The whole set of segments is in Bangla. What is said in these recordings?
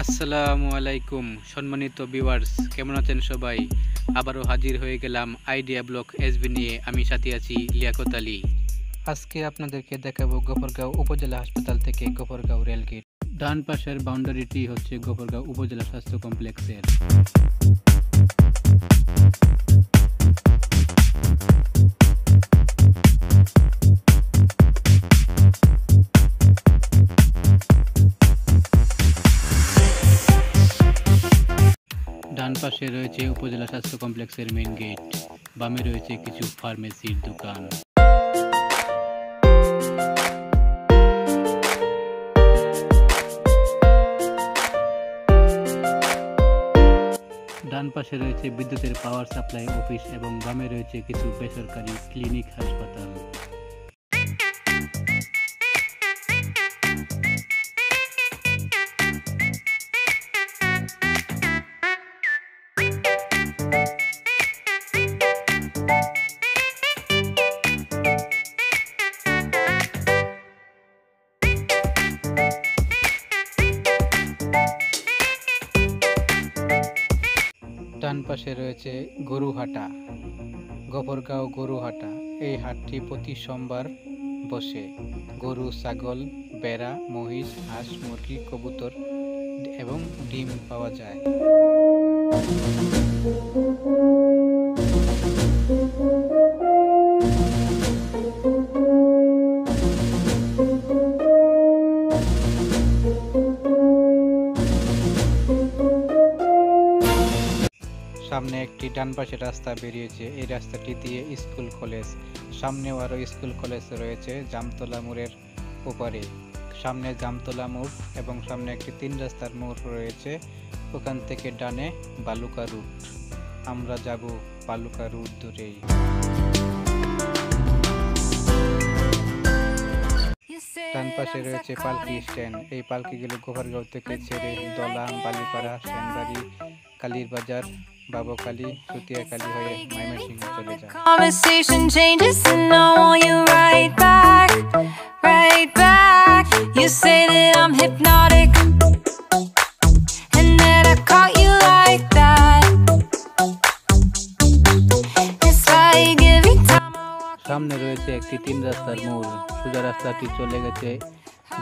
আসসালামু আলাইকুম, সম্মানিত ভিউয়ার্স কেমন আছেন সবাই? আবারও হাজির হয়ে গেলাম আইডিয়া ব্লক এসবি নিয়ে। আমি সাথে আছি লিয়াকত আলী। আজকে আপনাদেরকে দেখাবো গোপরগাঁও উপজেলা হাসপাতাল থেকে গোপরগাঁও রেলগেট। ডান পাশের বাউন্ডারিটি হচ্ছে গোপরগাঁও উপজেলা স্বাস্থ্য কমপ্লেক্সের ডান পাশে রয়েছে উপজেলা স্বাস্থ্য কমপ্লেক্সের মেইন গেট বামে রয়েছে কিছু ফার্মেসির দোকান। ডান পাশে রয়েছে বিদ্যুতের পাওয়ার সাপ্লাই অফিস এবং বামে রয়েছে কিছু বেসরকারি ক্লিনিক হাসপাতাল। ডান পাশে রয়েছে গরুহাটা গোবরগাঁও গরুহাটা। এই হাটটি প্রতি সোমবার বসে। গরু, ছাগল, বেড়া, মহিষ, হাঁস, মুরগি, কবুতর এবং ডিম পাওয়া যায়। সামনে একটি ডান পাশে রাস্তা বেরিয়েছে। এই রাস্তাটি দিয়ে স্কুল কলেজ, সামনেও আরও স্কুল কলেজ রয়েছে জামতলা মোড়ের ওপারে। সামনে জামতলা মোড় এবং সামনে একটি তিন রাস্তার মোড় রয়েছে, ওখান থেকে ডানে বালুকা রুট। আমরা যাব বালুকা রুট ধরেই ডান পাশে রয়েছে পালকি স্ট্যান্ড। এই পালকিগুলো গোপারগাঁও থেকে ছেড়ে দলাম বালিপাড়া, সেনবাড়ি, কালীর বাজার বাবা কালী সুতিয়া কালী হয়ে সামনে রয়েছে একটি তিন রাস্তার মূল সোজা রাস্তাটি চলে গেছে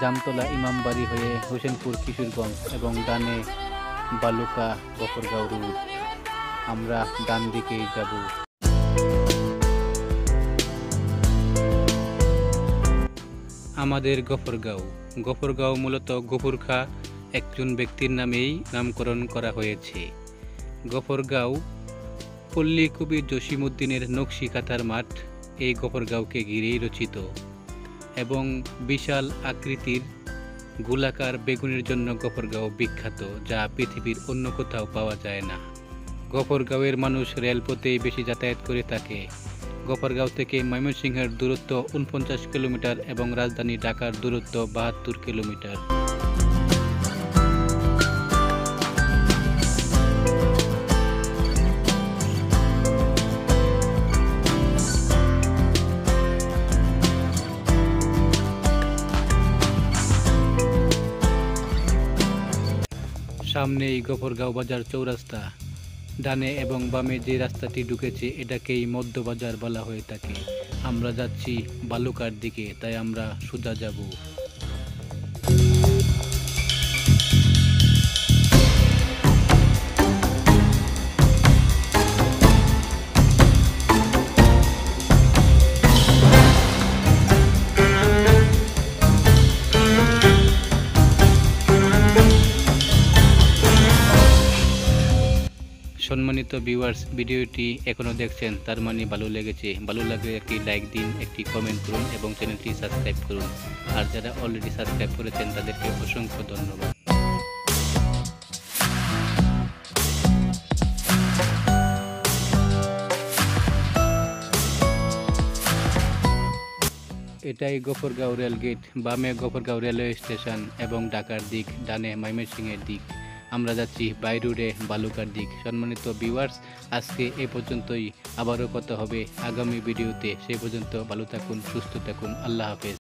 জামতলা ইমামবাড়ি হয়ে হোসেনপুর কিশোরগঞ্জ এবং ডানে বালুকা বকরগাঁও রোড। আমরা ডান দিকেই যাব। আমাদের গফরগাঁও। গফরগাঁও মূলত গফুর খা একজন ব্যক্তির নামেই নামকরণ করা হয়েছে। গফরগাঁও পল্লী কবি জসিমুদ্দিনের নকশি কাঁথার মাঠ এই গফরগাঁওকে ঘিরেই রচিত এবং বিশাল আকৃতির গোলাকার বেগুনের জন্য গফরগাঁও বিখ্যাত, যা পৃথিবীর অন্য কোথাও পাওয়া যায় না। গফরগাঁওয়ের মানুষ রেলপথেই বেশি যাতায়াত করে থাকে। গফরগাঁও থেকে ময়মনসিংহের দূরত্ব উনপঞ্চাশ কিলোমিটার এবং রাজধানী ঢাকার দূরত্ব বাহাত্তর কিলোমিটার। সামনেই গফরগাঁও বাজার চৌরাস্তা। ডানে এবং বামে যে রাস্তাটি ঢুকেছে, এটাকেই মধ্যবাজার বলা হয়ে থাকে। আমরা যাচ্ছি বালুকার দিকে, তাই আমরা সোজা যাব। সম্মানিত ভিউয়ার্স ভিডিওটি এখনও দেখছেন, তার মানে ভালো লেগেছে। ভালো লাগলে একটি লাইক দিন, একটি কমেন্ট করুন এবং চ্যানেলটি সাবস্ক্রাইব করুন। আর যারা অলরেডি সাবস্ক্রাইব করেছেন, তাদেরকে অসংখ্য ধন্যবাদ। এটাই গফরগাঁও রেল গেট বামে গফরগাঁও রেলওয়ে স্টেশন এবং ঢাকার দিক, ডানে ময়মনসিংহের দিক। আমরা যাচ্ছি বাই রোডে বালুকার দিক। সম্মানিত ভিউয়ার্স আজকে এ পর্যন্তই। আবারও কথা হবে আগামী ভিডিওতে। সেই পর্যন্ত ভালো থাকুন, সুস্থ থাকুন। আল্লাহ হাফেজ।